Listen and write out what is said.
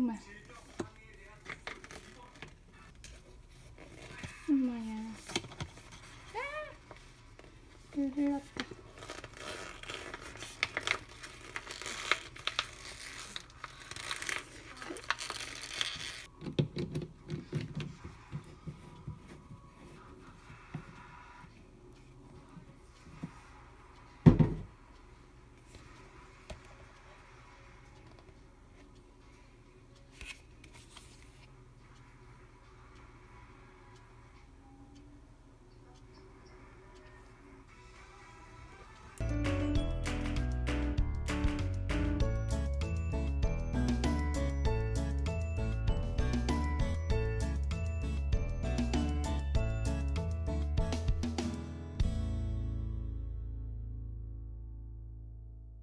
nhưng mà. Nhưng mà